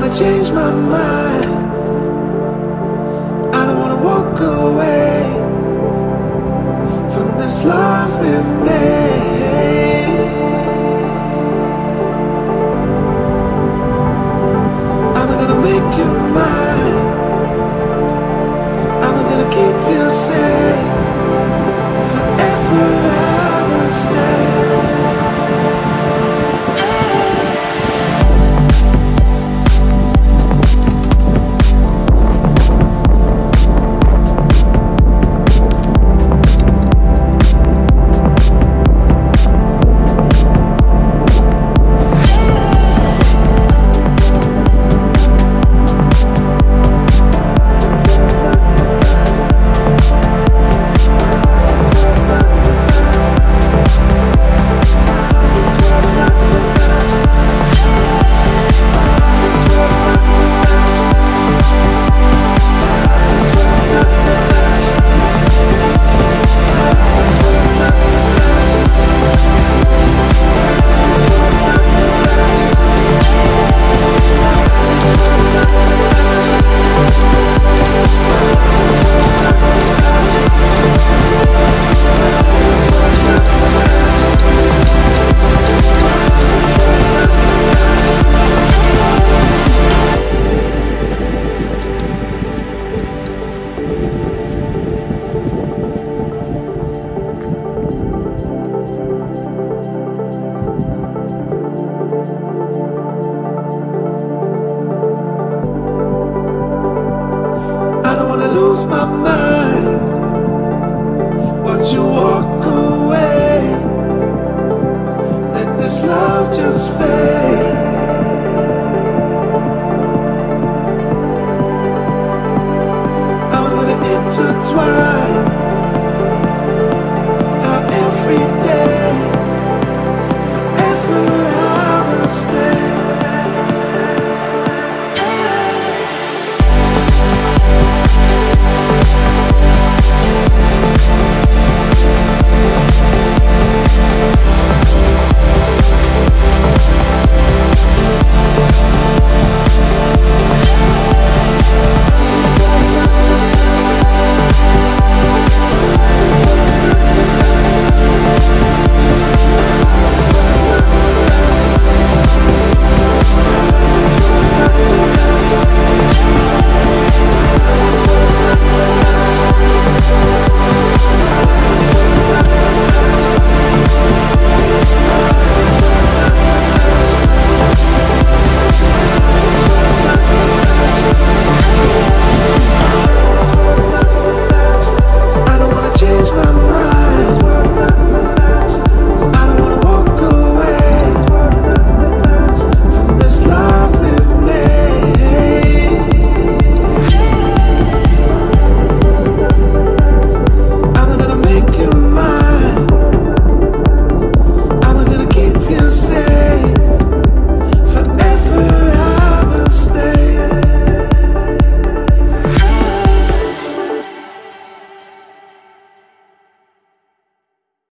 wanna change my mind. I don't wanna walk away from this love we've made. I'm gonna make you mine. my mind. Watch you walk away. Let this love just fade. I'm gonna intertwine.